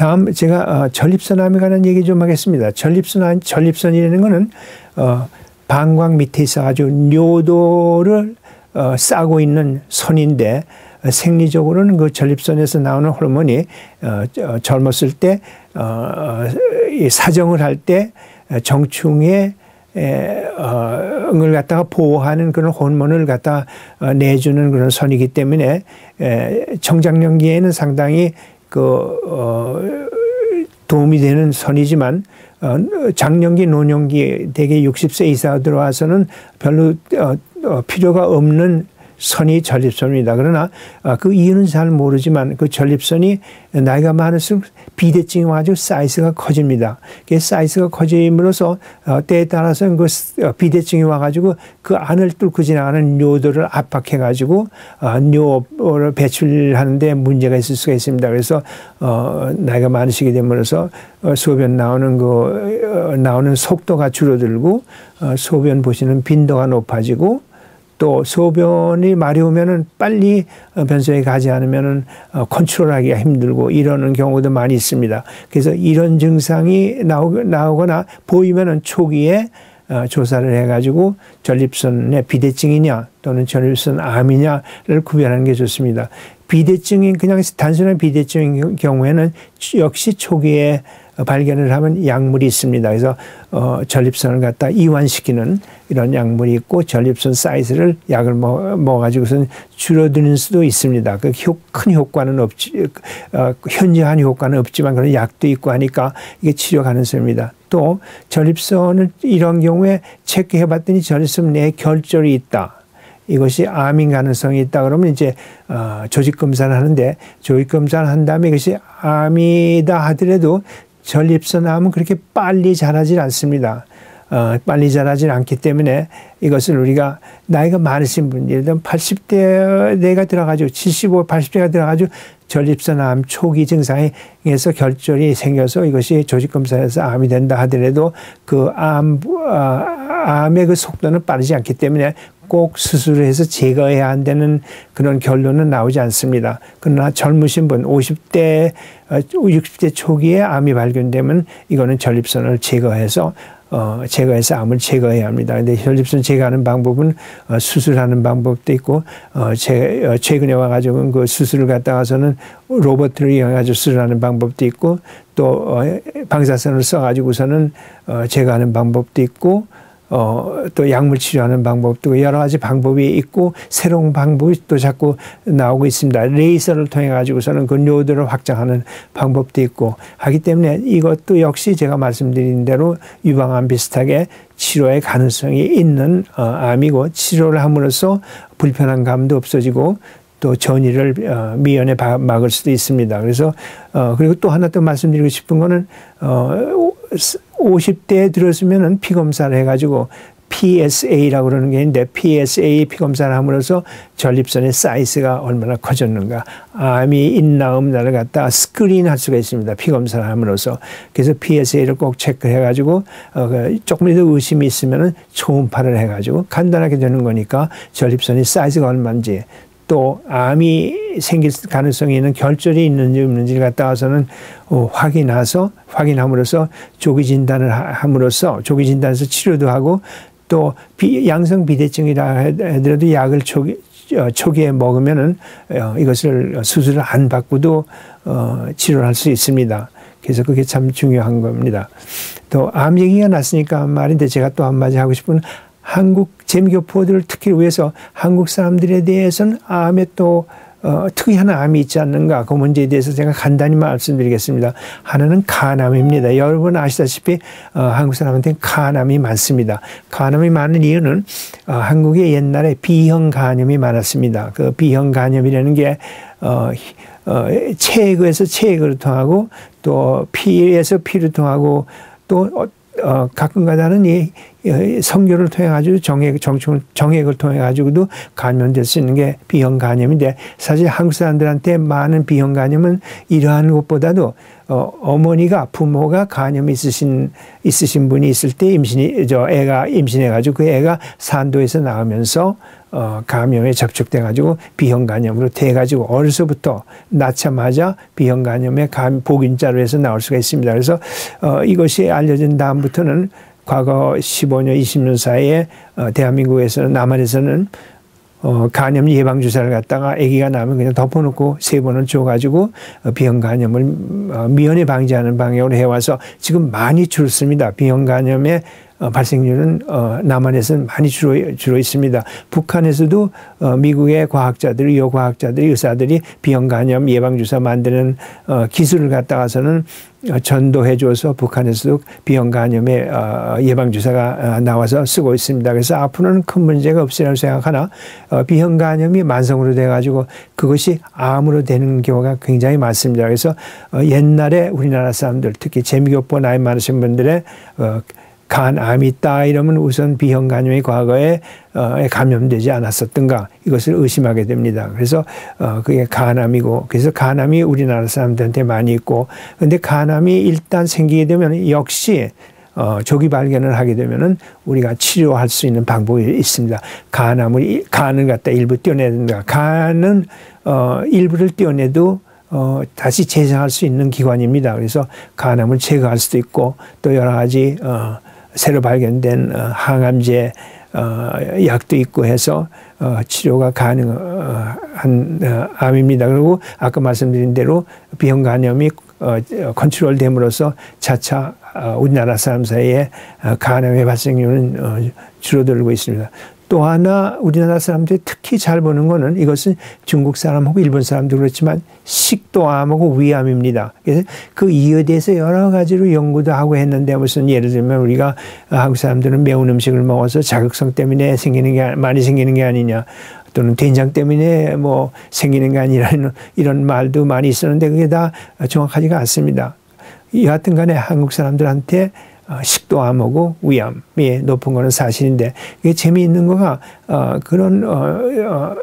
다음 제가 어, 전립선암에 관한 얘기 좀 하겠습니다. 전립선 전립선이라는 거는 어, 방광 밑에 있어가지고 뇨도를 어, 싸고 있는 선인데 어, 생리적으로는 그 전립선에서 나오는 호르몬이 어, 젊었을 때 사정을 할 때 정충에 에, 어, 을 갖다가 보호하는 그런 호르몬을 갖다 어, 내주는 그런 선이기 때문에 에, 청장년기에는 상당히 그 어, 도움이 되는 선이지만 어, 장년기, 노년기 대개 60세 이상 들어와서는 별로 어, 어, 필요가 없는 선이 전립선입니다. 그러나 아, 그 이유는 잘 모르지만 그 전립선이 나이가 많을수록 비대증이 와가지고 사이즈가 커집니다. 그 사이즈가 커짐으로써 어, 때에 따라서 그 어, 비대증이 와가지고 그 안을 뚫고 지나가는 뇨도를 압박해가지고 어, 뇨를 배출하는데 문제가 있을 수가 있습니다. 그래서 나이가 많으시게 됨으로써 소변 나오는 그 나오는 속도가 줄어들고 소변 보시는 빈도가 높아지고 또 소변이 마려우면은 빨리 변소에 가지 않으면은 어, 컨트롤하기가 힘들고 이러는 경우도 많이 있습니다. 그래서 이런 증상이 나오거나 보이면은 초기에 어, 조사를 해가지고 전립선의 비대증이냐 또는 전립선 암이냐를 구별하는 게 좋습니다. 비대증이 그냥 단순한 비대증인 경우에는 역시 초기에 발견을 하면 약물이 있습니다. 그래서 어, 전립선을 갖다 이완시키는 이런 약물이 있고 전립선 사이즈를 약을 먹어, 먹어가지고선 줄어드는 수도 있습니다. 그 큰 효과는 없지, 어, 현저한 효과는 없지만 그런 약도 있고 하니까 이게 치료 가능성입니다. 또 전립선을 이런 경우에 체크해 봤더니 전립선 내에 결절이 있다. 이것이 암인 가능성이 있다 그러면 이제 어, 조직 검사를 하는데 조직 검사를 한 다음에 이것이 암이다 하더라도 전립선 암은 그렇게 빨리 자라질 않습니다. 어, 빨리 자라질 않기 때문에 이것을 우리가 나이가 많으신 분, 예를 들면 80대가 들어가지고 75, 80대가 들어가지고 전립선 암 초기 증상에서 결절이 생겨서 이것이 조직검사에서 암이 된다 하더라도 그 암, 아, 암의 그 속도는 빠르지 않기 때문에 꼭 수술을 해서 제거해야 한다는 그런 결론은 나오지 않습니다. 그러나 젊으신 분, 50대, 60대 어, 초기에 암이 발견되면 이거는 전립선을 제거해서 어, 제거해서 암을 제거해야 합니다. 근데 혈립선 제거하는 방법은 어, 수술하는 방법도 있고, 어, 제, 어, 최근에 와가지고는 그 수술을 갖다가서는 로봇을 이용해가지고 수술하는 방법도 있고, 또, 어, 방사선을 써가지고서는 어, 제거하는 방법도 있고, 어, 또 약물 치료하는 방법도 여러 가지 방법이 있고 새로운 방법이 또 자꾸 나오고 있습니다. 레이서를 통해 가지고서는 그 뇨도를 확장하는 방법도 있고 하기 때문에 이것도 역시 제가 말씀드린 대로 유방암 비슷하게 치료의 가능성이 있는 어, 암이고 치료를 함으로써 불편한 감도 없어지고 또 전이를 어, 미연에 막을 수도 있습니다. 그래서 어, 그리고 또 하나 또 말씀드리고 싶은 거는 어 50대에 들었으면은 피 검사를 해가지고 PSA라고 그러는 게 있는데 PSA 피 검사를 함으로써 전립선의 사이즈가 얼마나 커졌는가 암이 있나 없나를 갖다 스크린할 수가 있습니다. 피 검사를 함으로써 그래서 PSA를 꼭 체크해 가지고 어, 그 조금이라도 의심이 있으면은 초음파를 해 가지고 간단하게 되는 거니까 전립선의 사이즈가 얼마인지 또 암이 생길 가능성이 있는 결절이 있는지 없는지를 갖다 와서는 어, 확인해서 확인함으로써 조기 진단을 함으로써 조기 진단에서 치료도 하고 또 비, 양성 비대증이라 하더라도 약을 초기 어, 초기에 먹으면은 어, 이것을 수술을 안 받고도 어, 치료를 할 수 있습니다. 그래서 그게 참 중요한 겁니다. 또 암 얘기가 났으니까 말인데 제가 또 한마디 하고 싶은 한국 재미교포들을 특히 위해서 한국 사람들에 대해서는 암에 또 어, 특이한 암이 있지 않는가 그 문제에 대해서 제가 간단히 말씀드리겠습니다. 하나는 간암입니다. 여러분 아시다시피 어, 한국 사람한테는 간암이 많습니다. 간암이 많은 이유는 어, 한국에 옛날에 비형 간염이 많았습니다. 그 비형 간염이라는 게 어, 어, 체액에서 체액을 통하고 또 피에서 피를 통하고 또 어, 가끔가다는 이 성교를 통해 가지고 정액 정충 정액을 통해 가지고도 감염될 수 있는 게 비형 간염인데 사실 한국 사람들한테 많은 비형 간염은 이러한 것보다도 어, 어머니가 부모가 간염이 있으신 있으신 분이 있을 때 임신이 저 애가 임신해 가지고 그 애가 산도에서 나오면서 어, 감염에 접촉돼 가지고 비형 간염으로 돼 가지고 어려서부터 낳자마자 비형 간염의 감 복인자로 해서 나올 수가 있습니다. 그래서 어, 이것이 알려진 다음부터는 과거 15년, 20년 사이에 어, 대한민국에서는 남한에서는 어, 간염 예방 주사를 갖다가 아기가 나면 그냥 덮어놓고 세 번을 줘가지고 어, 비형 간염을 어, 미연에 방지하는 방향으로 해와서 지금 많이 줄었습니다. 비형 간염의 어, 발생률은 어, 남한에서는 많이 주로, 주로 있습니다. 북한에서도 어, 미국의 과학자들이 의사들이 비형 간염 예방 주사 만드는 어, 기술을 갖다가서는 어, 전도해줘서 북한에서도 비형 간염의 어, 예방 주사가 어, 나와서 쓰고 있습니다. 그래서 앞으로는 큰 문제가 없으리라고 생각하나 비형 간염이 만성으로 돼가지고 그것이 암으로 되는 경우가 굉장히 많습니다. 그래서 옛날에 우리나라 사람들 특히 재미교포 나이 많으신 분들의 간암이 있다 이러면 우선 비형 간염이 과거에 어, 감염되지 않았었던가 이것을 의심하게 됩니다. 그래서 어, 그게 간암이고 그래서 간암이 우리나라 사람들한테 많이 있고 근데 간암이 일단 생기게 되면 역시 어, 조기 발견을 하게 되면은 우리가 치료할 수 있는 방법이 있습니다. 간암을 간을 갖다 일부 떼어내야 된다. 간은 어, 일부를 떼어내도 어, 다시 재생할 수 있는 기관입니다. 그래서 간암을 제거할 수도 있고 또 여러 가지 어, 새로 발견된 어, 항암제 어, 약도 있고 해서 어, 치료가 가능한 암입니다. 그리고 아까 말씀드린 대로 비형 간염이 컨트롤 됨으로써 차차 우리나라 사람 사이에 간암의 발생률은 줄어들고 있습니다. 또 하나 우리나라 사람들이 특히 잘 보는 거는 이것은 중국 사람하고 일본 사람도 그렇지만 식도암하고 위암입니다. 그래서 그 이유에 대해서 여러 가지로 연구도 하고 했는데 무슨 예를 들면 우리가 한국 사람들은 매운 음식을 먹어서 자극성 때문에 생기는 게 많이 생기는 게 아니냐 또는 된장 때문에 뭐 생기는 게 아니라는 이런 말도 많이 있었는데 그게 다 정확하지가 않습니다. 여하튼 간에 한국 사람들한테 어, 식도암하고 위암이 높은 거는 사실인데 이게 재미있는 거가 어, 그런 어, 어,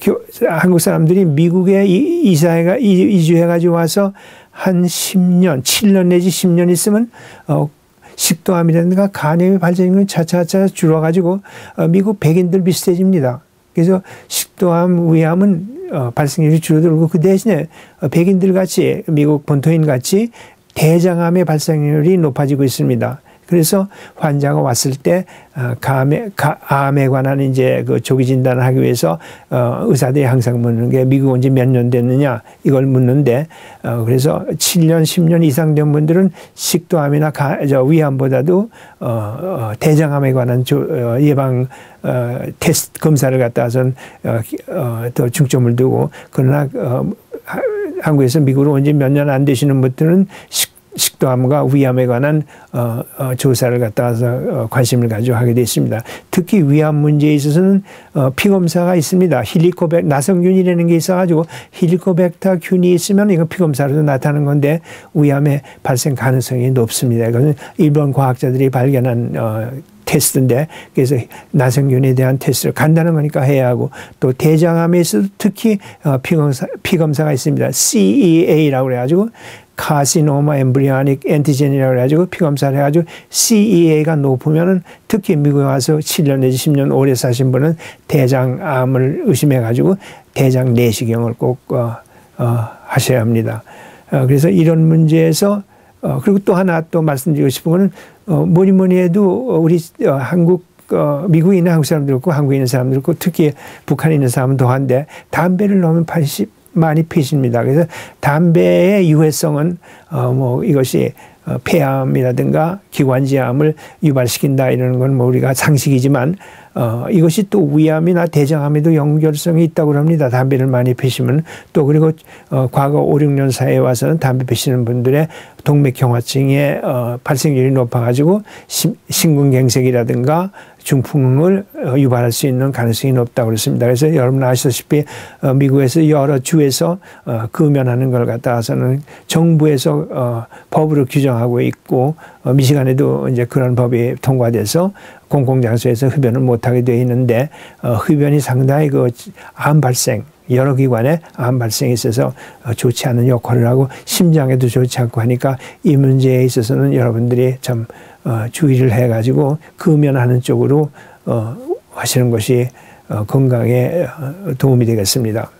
교, 한국 사람들이 미국에 이사해가 이주해가지고 와서 한 10년, 7년 내지 10년 있으면 어, 식도암이라든가 간염이 발생이 차차차 줄어가지고 어, 미국 백인들 비슷해집니다. 그래서 식도암, 위암은 어, 발생률이 줄어들고 그 대신에 백인들 같이 미국 본토인 같이 대장암의 발생률이 높아지고 있습니다. 그래서 환자가 왔을 때 어, 감에, 암에 관한 이제 그 조기 진단을 하기 위해서 어, 의사들이 항상 묻는 게 미국 온 지 몇 년 됐느냐 이걸 묻는데 어, 그래서 7년 10년 이상 된 분들은 식도암이나 가, 저 위암보다도 어, 어, 대장암에 관한 조, 어, 예방 어, 테스트 검사를 갖다선 어, 어, 더 중점을 두고 그러나 어, 한국에서 미국으로 온 지 몇 년 안 되시는 분들은 식, 식도암과 위암에 관한 어, 어, 조사를 갖다서 어, 관심을 가지고 하게 됐습니다. 특히 위암 문제에 있어서는 어, 피검사가 있습니다. 힐리코백 나성균이라는 게 있어가지고 힐리코백타 균이 있으면 이거 피검사로도 나타나는 건데 위암의 발생 가능성이 높습니다. 이것은 일본 과학자들이 발견한 어, 테스트인데 그래서 나성균에 대한 테스트를 간단한 거니까 해야 하고 또 대장암에서 특히 어, 피검사, 피검사가 있습니다. CEA라고 그래가지고 카시노마 엠브리아닉 엔티젠이라고 해가지고 피검사를 해가지고 CEA가 높으면은 특히 미국에 와서 7년 내지 10년 오래 사신 분은 대장암을 의심해가지고 대장 내시경을 꼭 어, 어, 하셔야 합니다. 어, 그래서 이런 문제에서 어, 그리고 또 하나 또 말씀드리고 싶은 거는 어, 뭐니 뭐니 해도 우리 어, 한국 어, 미국에 있는 한국 사람들 있고 한국에 있는 사람들 있고 특히 북한에 있는 사람은 더한데 담배를 넣으면 80 많이 피십니다. 그래서 담배의 유해성은 어, 뭐 이것이 어, 폐암이라든가 기관지암을 유발시킨다 이러는 건 뭐 우리가 상식이지만 어, 이것이 또 위암이나 대장암에도 연결성이 있다고 합니다. 담배를 많이 피시면 또 그리고 어, 과거 5, 6년 사이에 와서는 담배 피시는 분들의 동맥경화증의 어, 발생률이 높아가지고 심, 심근경색이라든가 중풍을 어, 유발할 수 있는 가능성이 높다고 그랬습니다. 그래서 여러분 아시다시피 어, 미국에서 여러 주에서 어, 금연하는 걸 갖다서는 정부에서 법으로 규정하고 있고 미시간에도 이제 그런 법이 통과돼서 공공장소에서 흡연을 못하게 되어 있는데 흡연이 상당히 그 암 발생 여러 기관에 암 발생에 있어서 좋지 않은 역할을 하고 심장에도 좋지 않고 하니까 이 문제에 있어서는 여러분들이 참 어, 주의를 해가지고 금연하는 쪽으로 어, 하시는 것이 어, 건강에 도움이 되겠습니다.